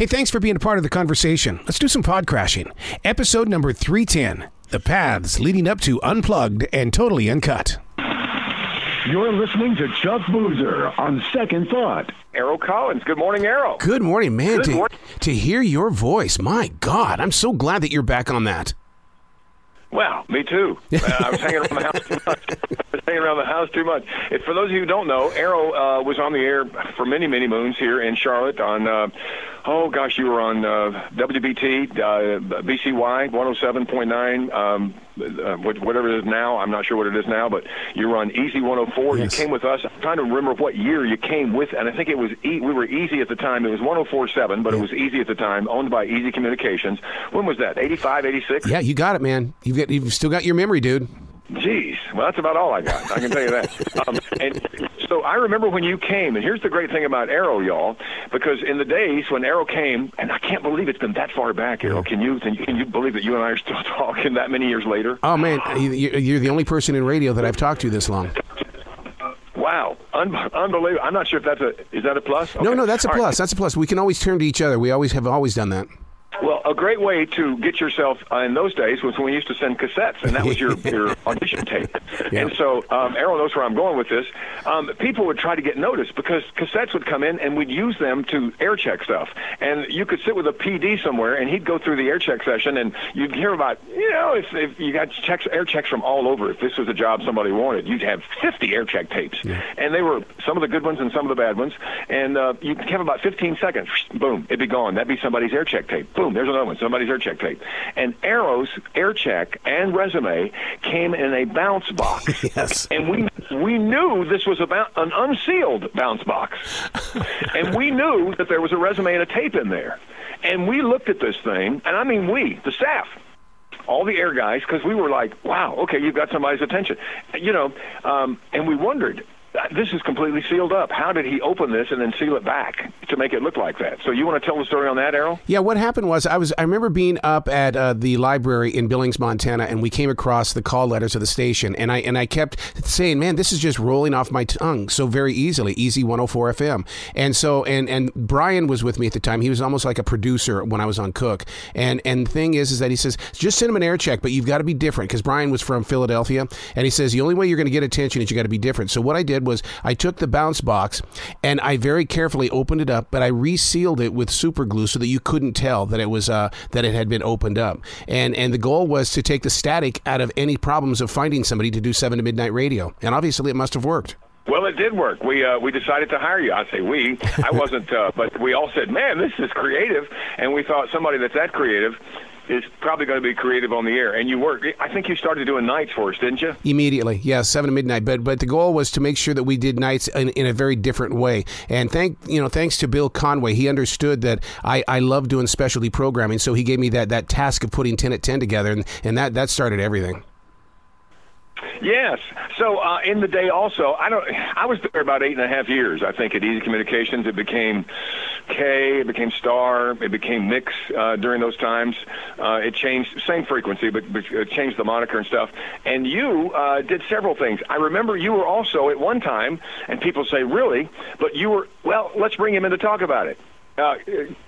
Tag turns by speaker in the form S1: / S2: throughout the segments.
S1: Hey, thanks for being a part of the conversation. Let's do some pod crashing. Episode number 310 The Paths Leading Up to Unplugged and Totally Uncut.
S2: You're listening to Chuck Boozer on Second Thought.
S3: Arroe Collins. Good morning, Arroe.
S1: Good morning, man.
S3: Good
S1: to,
S3: morning.
S1: to hear your voice, my God, I'm so glad that you're back on that.
S3: Well, me too. Uh, I was hanging around the house too much. I was hanging around the house too much. If, for those of you who don't know, Arroe uh, was on the air for many, many moons here in Charlotte on, uh, oh gosh, you were on uh, WBT, uh, BCY 107.9, um, uh, what- whatever it is now. I'm not sure what it is now, but you on Easy 104.
S1: Yes.
S3: You came with us. I'm trying to remember what year you came with, and I think it was e- we were Easy at the time. It was 104.7, but it was Easy at the time, owned by Easy Communications. When was that? 85, 86?
S1: Yeah, you got it, man. You've, got, you've still got your memory, dude.
S3: Jeez, well, that's about all I got. I can tell you that. Um, and so I remember when you came, and here's the great thing about Arroe, y'all, because in the days when Arroe came, and I can't believe it's been that far back, Arroe. Can you can you, believe that you and I are still talking that many years later?
S1: Oh, man, you- you're the only person in radio that I've talked to this long.
S3: Wow, Un- unbelievable. I'm not sure if that's a is that a plus?
S1: No,
S3: Okay.
S1: no, that's a
S3: All right.
S1: plus. That's a plus. We can always turn to each other. We always have always done that.
S3: Well, a great way to get yourself uh, in those days was when we used to send cassettes, and that was your, your audition tape.
S1: Yeah.
S3: And so, um, Arroe knows where I'm going with this. Um, people would try to get noticed because cassettes would come in, and we'd use them to air check stuff. And you could sit with a PD somewhere, and he'd go through the air check session, and you'd hear about, you know, if, if you got checks, air checks from all over. If this was a job somebody wanted, you'd have 50 air check tapes, and they were some of the good ones and some of the bad ones. And uh, you'd have about 15 seconds, boom, it'd be gone. That'd be somebody's air check tape. Boom, there's another one, somebody's air check tape. And Arroe's air check and resume came in a bounce box.
S1: Yes.
S3: And we we knew this was about an unsealed bounce box, and we knew that there was a resume and a tape in there. And we looked at this thing, and I mean we, the staff, all the air guys, because we were like, wow, okay, you've got somebody's attention, you know. Um, and we wondered, this is completely sealed up. How did he open this and then seal it back to make it look like that? So you want to tell the story on that, Arroe?
S1: Yeah, what happened was I was I remember being up at uh, the library in Billings, Montana, and we came across the call letters of the station, and I and I kept saying, "Man, this is just rolling off my tongue so very easily." Easy 104 FM, and so and and Brian was with me at the time. He was almost like a producer when I was on Cook, and and the thing is, is that he says just send him an air check, but you've got to be different because Brian was from Philadelphia, and he says the only way you're going to get attention is you got to be different. So what I did was I took the bounce box and I very carefully opened it up, but I resealed it with super glue so that you couldn't tell that it was uh, that it had been opened up. And and the goal was to take the static out of any problems of finding somebody to do seven to midnight radio. And obviously, it must have worked.
S3: Well, it did work. We uh, we decided to hire you. I say we. I wasn't, uh, but we all said, "Man, this is creative," and we thought somebody that's that creative is probably going to be creative on the air. And you worked. I think you started doing nights for us, didn't you?
S1: Immediately, yeah, seven to midnight. But but the goal was to make sure that we did nights in, in a very different way. And thank you know thanks to Bill Conway, he understood that I, I love doing specialty programming, so he gave me that that task of putting ten at ten together, and, and that that started everything.
S3: Yes. So uh, in the day, also, I don't. I was there about eight and a half years. I think at Easy Communications, it became K, it became Star, it became Mix uh, during those times. Uh, it changed same frequency, but, but it changed the moniker and stuff. And you uh, did several things. I remember you were also at one time, and people say, "Really?" But you were. Well, let's bring him in to talk about it. Uh,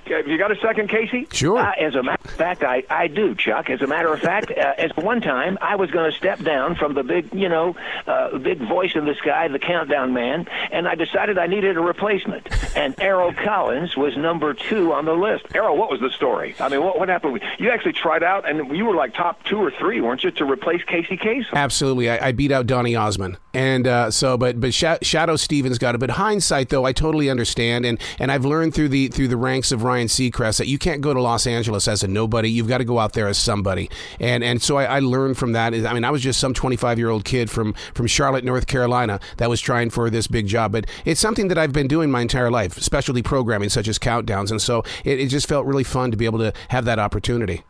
S3: have you got a second, Casey?
S1: Sure.
S4: Uh, as a matter of fact, I, I do, Chuck. As a matter of fact, uh, as one time I was going to step down from the big, you know, uh, big voice in the sky, the countdown man, and I decided I needed a replacement. And Arroe Collins was number two on the list.
S3: Arroe, what was the story? I mean, what, what happened? You actually tried out, and you were like top two or three, weren't you, to replace Casey Kasem?
S1: Absolutely, I, I beat out Donny Osmond, and uh, so but but Sha- Shadoe Stevens got it. But hindsight, though, I totally understand, and and I've learned through the through the ranks of Ryan Seacrest that you can't go to Los Angeles as a nobody. You've got to go out there as somebody, and and so I, I learned from that. I mean, I was just some twenty five year old kid from from Charlotte, North Carolina, that was trying for this big job. But it's something that I've been doing my entire life, specialty programming such as countdowns, and so it, it just felt really fun to be able to have that opportunity.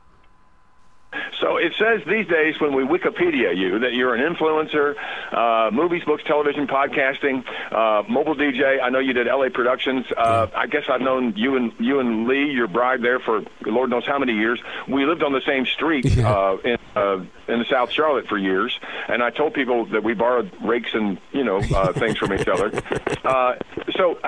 S3: So it says these days when we Wikipedia you that you're an influencer, uh, movies, books, television, podcasting, uh, mobile DJ. I know you did LA Productions. Uh, I guess I've known you and you and Lee, your bride, there for Lord knows how many years. We lived on the same street uh, in uh, in South Charlotte for years, and I told people that we borrowed rakes and you know uh, things from each other. Uh, so.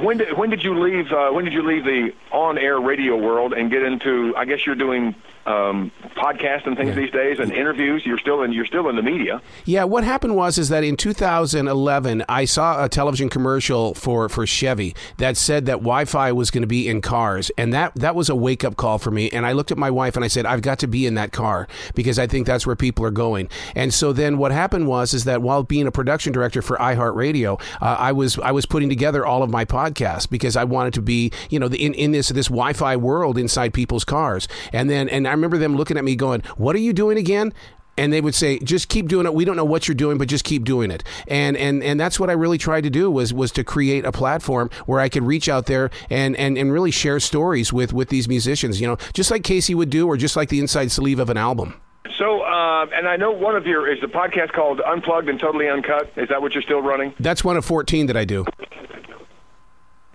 S3: When did when did you leave? Uh, when did you leave the on-air radio world and get into? I guess you're doing um, podcasts and things
S1: Yeah.
S3: these days and interviews. You're still in. You're still in the media.
S1: Yeah, what happened was is that in 2011 I saw a television commercial for for Chevy that said that Wi-Fi was going to be in cars, and that that was a wake up call for me. And I looked at my wife and I said, I've got to be in that car because I think that's where people are going. And so then what happened was is that while being a production director for iHeartRadio, uh, I was I was putting together all of my podcasts because I wanted to be you know the, in in this this Wi-Fi world inside people's cars. And then and I remember them looking at me going, "What are you doing again?" and they would say just keep doing it we don't know what you're doing but just keep doing it and and and that's what i really tried to do was was to create a platform where i could reach out there and and, and really share stories with with these musicians you know just like casey would do or just like the inside sleeve of an album
S3: So, uh, and I know one of your is the podcast called Unplugged and Totally Uncut. Is that what you're still running?
S1: that's one of 14 that i do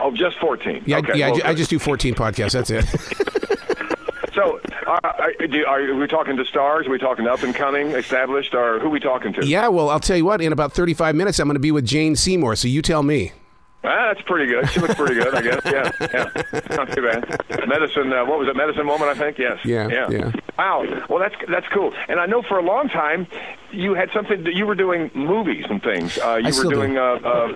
S3: Oh, just 14.
S1: yeah
S3: Okay,
S1: yeah I
S3: well,
S1: ju- I, just do 14 podcasts that's it
S3: So, uh, are, do, are we talking to stars? Are we talking up and coming, established, or who are we talking to?
S1: yeah well i'll tell you what in about 35 minutes i'm going to be with jane seymour so you tell me
S3: Ah, that's pretty good. She looks pretty good, I guess. Yeah, yeah, not too bad. Medicine. Uh, what was it? Medicine woman, I think. Yes.
S1: Yeah,
S3: yeah.
S1: yeah.
S3: Wow. Well, that's that's cool. And I know for a long time you had something. that You were doing movies and things. Uh, you were
S1: still do.
S3: doing uh, uh,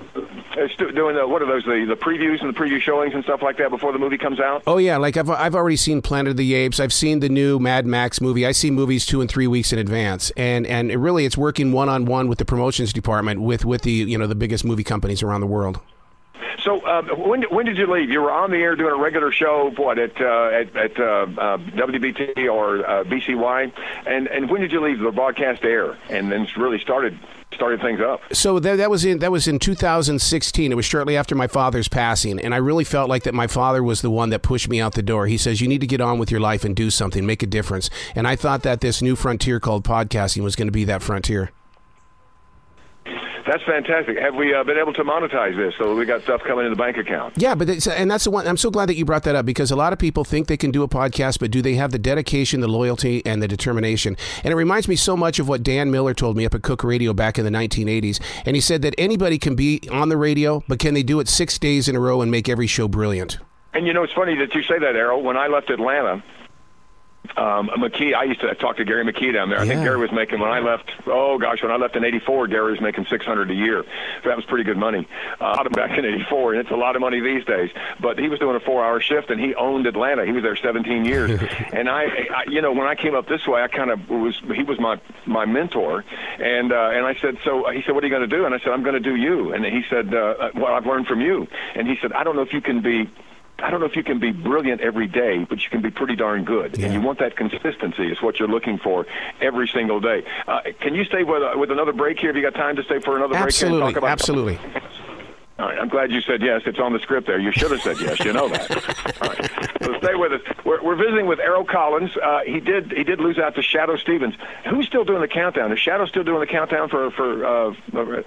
S3: doing the, what are those? The the previews and the preview showings and stuff like that before the movie comes out.
S1: Oh yeah, like I've I've already seen Planet of the Apes. I've seen the new Mad Max movie. I see movies two and three weeks in advance, and and it really it's working one on one with the promotions department with with the you know the biggest movie companies around the world.
S3: So uh, when when did you leave? You were on the air doing a regular show, what at uh, at, at uh, uh, WBT or uh, BCY, and and when did you leave the broadcast air and then really started started things up?
S1: So that, that was in that was in 2016. It was shortly after my father's passing, and I really felt like that my father was the one that pushed me out the door. He says you need to get on with your life and do something, make a difference. And I thought that this new frontier called podcasting was going to be that frontier.
S3: That's fantastic. Have we uh, been able to monetize this so we got stuff coming in the bank account?
S1: Yeah, but it's, and that's the one. I'm so glad that you brought that up because a lot of people think they can do a podcast, but do they have the dedication, the loyalty, and the determination? And it reminds me so much of what Dan Miller told me up at Cook Radio back in the 1980s. And he said that anybody can be on the radio, but can they do it six days in a row and make every show brilliant?
S3: And you know, it's funny that you say that, Arroe. When I left Atlanta, um, McKee, I used to talk to Gary McKee down there. I think Gary was making when I left. Oh gosh, when I left in '84, Gary was making 600 a year. So that was pretty good money. Uh, out of back in '84, and it's a lot of money these days. But he was doing a four-hour shift, and he owned Atlanta. He was there 17 years. and I, I, you know, when I came up this way, I kind of was. He was my my mentor, and uh, and I said, so he said, what are you going to do? And I said, I'm going to do you. And he said, uh, well, I've learned from you. And he said, I don't know if you can be I don't know if you can be brilliant every day, but you can be pretty darn good.
S1: Yeah.
S3: And you want that consistency is what you're looking for every single day. Uh, can you stay with, uh, with another break here? Have you got time to stay for another break here
S1: Absolutely,
S3: and talk about
S1: absolutely.
S3: All right, I'm glad you said yes. It's on the script there. You should have said yes. You know that. All right. So stay with us. We're, we're visiting with Arroe Collins. Uh, he did he did lose out to Shadoe Stevens. Who's still doing the countdown? Is Shadoe still doing the countdown for for? Uh,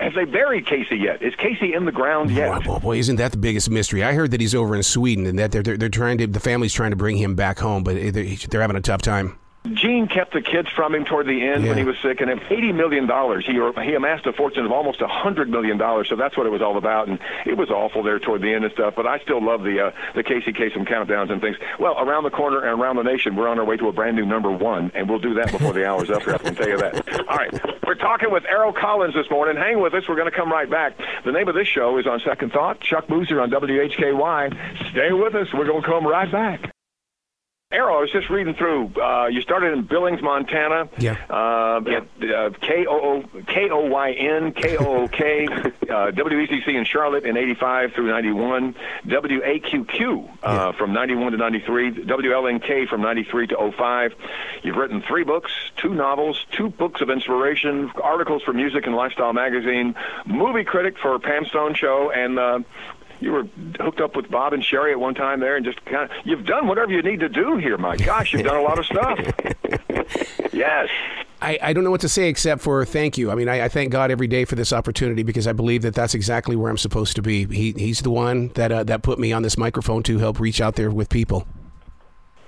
S3: have they buried Casey yet? Is Casey in the ground yet?
S1: Boy, boy, boy, isn't that the biggest mystery? I heard that he's over in Sweden and that they're, they're, they're trying to, the family's trying to bring him back home, but they're, they're having a tough time.
S3: Jean kept the kids from him toward the end when he was sick, and eighty million dollars, he he amassed a fortune of almost a hundred million dollars. So that's what it was all about, and it was awful there toward the end and stuff. But I still love the uh, the Casey Kasem countdowns and things. Well, around the corner and around the nation, we're on our way to a brand new number one, and we'll do that before the hour's up. Here, I can tell you that. All right, we're talking with Arroe Collins this morning. Hang with us. We're going to come right back. The name of this show is on Second Thought. Chuck Boozer on WHKY. Stay with us. We're going to come right back. Arroe, I was just reading through. Uh, you started in Billings, Montana.
S1: Yeah.
S3: Uh, at uh, K O O K O Y N K O O K uh, WECC in Charlotte in '85 through '91. WAQQ uh,
S1: Yeah.
S3: from '91 to '93. WLNK from '93 to '05. You've written three books, two novels, two books of inspiration, articles for Music and Lifestyle magazine, movie critic for Pam Stone Show, and. You were hooked up with Bob and Sherry at one time there, and just kind of you've done whatever you need to do here. My gosh, you've done a lot of stuff. yes.
S1: I, I don't know what to say except for thank you. I mean, I, I thank God every day for this opportunity because I believe that that's exactly where I'm supposed to be. He, he's the one that uh, that put me on this microphone to help reach out there with people.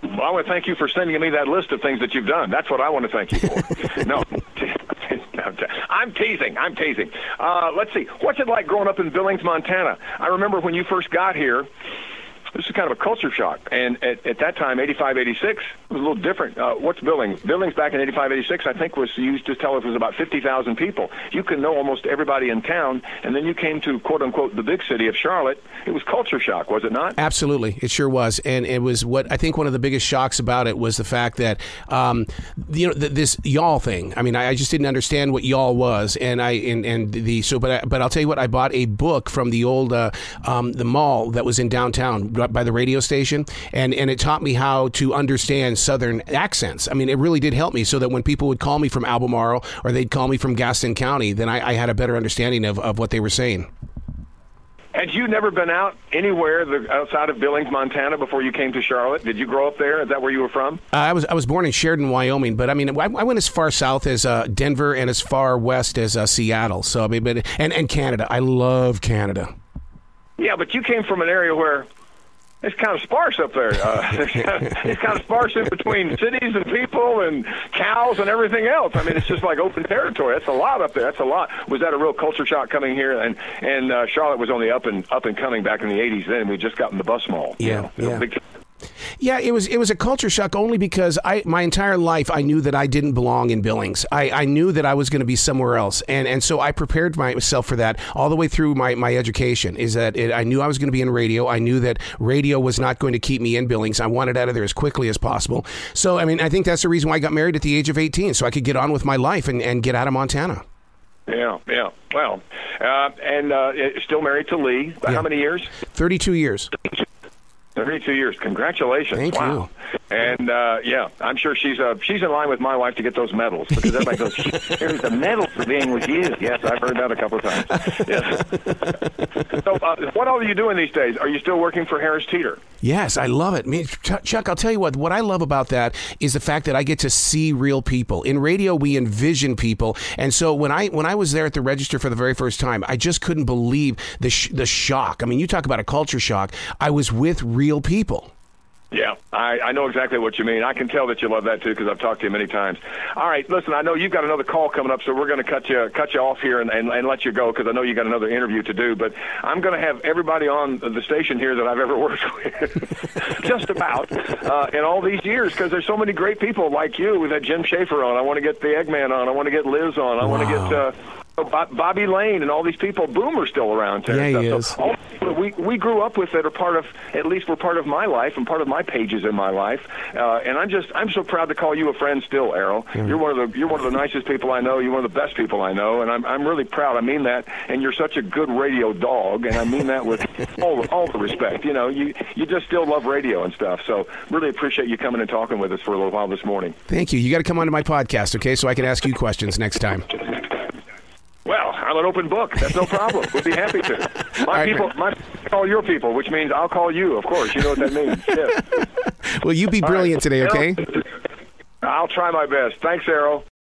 S3: Well, I want to thank you for sending me that list of things that you've done. That's what I want to thank you for. no, I'm teasing. I'm teasing. Uh, let's see. What's it like growing up in Billings, Montana? I remember when you first got here this is kind of a culture shock. And at, at that time, 85, 86 it was a little different. Uh, what's Billings? Billings back in 85, 86, I think was used to tell us it was about 50,000 people. You can know almost everybody in town, and then you came to quote unquote the big city of Charlotte. It was culture shock, was it not?
S1: Absolutely, it sure was. And it was what I think one of the biggest shocks about it was the fact that um, you know th- this y'all thing. I mean, I, I, just didn't understand what y'all was, and I and, and the so. But I, but I'll tell you what, I bought a book from the old uh, um, the mall that was in downtown by the radio station, and and it taught me how to understand Southern accents. I mean, it really did help me, so that when people would call me from Albemarle or they'd call me from Gaston County, then I, I had a better understanding of, of what they were saying.
S3: Had you never been out anywhere outside of Billings, Montana, before you came to Charlotte? Did you grow up there? Is that where you were from?
S1: Uh, I was I was born in Sheridan, Wyoming, but I mean I, I went as far south as uh, Denver and as far west as uh, Seattle. So I mean, but and and Canada. I love Canada.
S3: Yeah, but you came from an area where it's kind of sparse up there. Uh, it's, kind of, it's kind of sparse in between cities and people and cows and everything else. I mean, it's just like open territory. That's a lot up there. That's a lot. Was that a real culture shock coming here? And and uh, Charlotte was only up and up and coming back in the '80s. Then we just got in the bus mall.
S1: Yeah,
S3: you know,
S1: yeah.
S3: Big,
S1: yeah, it was it was a culture shock only because I my entire life I knew that I didn't belong in Billings. I, I knew that I was going to be somewhere else, and and so I prepared myself for that all the way through my, my education. Is that it, I knew I was going to be in radio. I knew that radio was not going to keep me in Billings. I wanted out of there as quickly as possible. So I mean, I think that's the reason why I got married at the age of eighteen, so I could get on with my life and, and get out of Montana.
S3: Yeah, yeah. Well, uh, and uh, still married to Lee.
S1: Yeah.
S3: How many years?
S1: Thirty-two years.
S3: 32 years. Congratulations.
S1: Thank
S3: wow.
S1: you.
S3: And uh, yeah, I'm sure she's uh, she's in line with my wife to get those medals because everybody goes, "Here's the medal for being with you." Yes, I've heard that a couple of times. Yes. so, uh, what all are you doing these days? Are you still working for Harris Teeter?
S1: Yes, I love it. Mean, Chuck, I'll tell you what. What I love about that is the fact that I get to see real people. In radio, we envision people, and so when I when I was there at the register for the very first time, I just couldn't believe the sh- the shock. I mean, you talk about a culture shock. I was with real people.
S3: Yeah, I, I know exactly what you mean. I can tell that you love that too because I've talked to you many times. All right, listen, I know you've got another call coming up, so we're going to cut you cut you off here and, and, and let you go because I know you got another interview to do. But I'm going to have everybody on the station here that I've ever worked with, just about, uh, in all these years because there's so many great people like you. We've had Jim Schaefer on. I want to get the Eggman on. I want to get Liz on. I
S1: wow.
S3: want to get. Uh, Bobby Lane and all these people. Boomer's still around there.
S1: Yeah, he
S3: so
S1: is.
S3: all we we grew up with that are part of at least were part of my life and part of my pages in my life. Uh, and I'm just I'm so proud to call you a friend still, Arroe.
S1: Mm.
S3: You're one of the you're one of the nicest people I know. You're one of the best people I know, and I'm I'm really proud. I mean that. And you're such a good radio dog, and I mean that with all all the respect. You know, you you just still love radio and stuff. So really appreciate you coming and talking with us for a little while this morning.
S1: Thank you. You got to come onto my podcast, okay, so I can ask you questions next time.
S3: An open book. That's no problem. We'd be happy to. My
S1: right,
S3: people, my call your people, which means I'll call you. Of course, you know what that means. Yes.
S1: Well, you be
S3: All right.
S1: brilliant today, okay?
S3: I'll try my best. Thanks, Arroe.